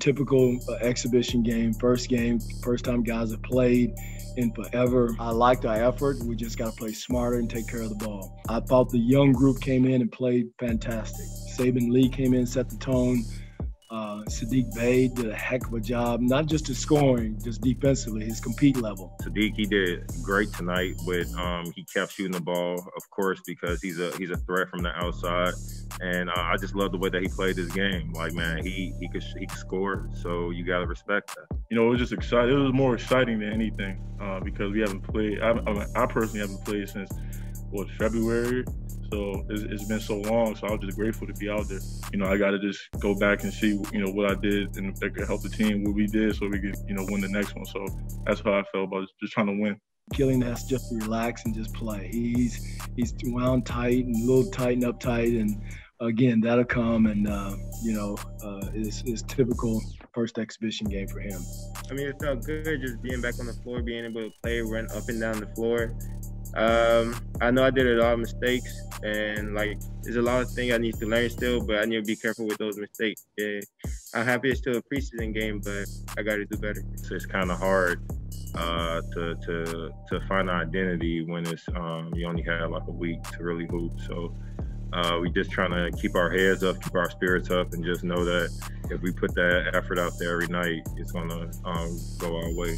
typical uh, exhibition game, first game, first time guys have played in forever. I liked our effort. We just got to play smarter and take care of the ball. I thought the young group came in and played fantastic. Saben Lee came in, set the tone. Uh, Saddiq Bey did a heck of a job, not just his scoring, just defensively, his compete level. Saddiq, he did great tonight. With um, he kept shooting the ball, of course, because he's a he's a threat from the outside, and uh, I just love the way that he played this game. Like man, he he could he could score, so you gotta respect that. You know, it was just exciting. It was more exciting than anything uh, because we haven't played. I, I, I personally haven't played since what February so it's, it's been so long. So I was just grateful to be out there. You know, I got to just go back and see, you know, what I did and if that could help the team, what we did, so we could, you know, win the next one. So that's how I felt about just trying to win. Killian has just to relax and just play. He's he's wound tight and a little tight and uptight, and again that'll come. And uh, you know, uh, is is typical first exhibition game for him. I mean, it felt good just being back on the floor, being able to play, run up and down the floor. Um, I know I did a lot of mistakes, and like there's a lot of things I need to learn still, but I need to be careful with those mistakes. Yeah, I'm happy it's still a preseason game, but I got to do better. So it's kind of hard uh, to to to find an identity when it's um, you only have like a week to really hoop. So uh, we just trying to keep our heads up, keep our spirits up, and just know that if we put that effort out there every night, it's gonna um, go our way.